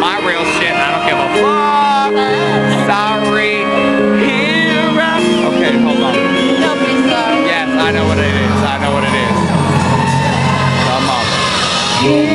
my real shit. I don't give a fuck. Sorry. Here I... Okay, hold on. Yes, I know what it is. I know what it is. Come on.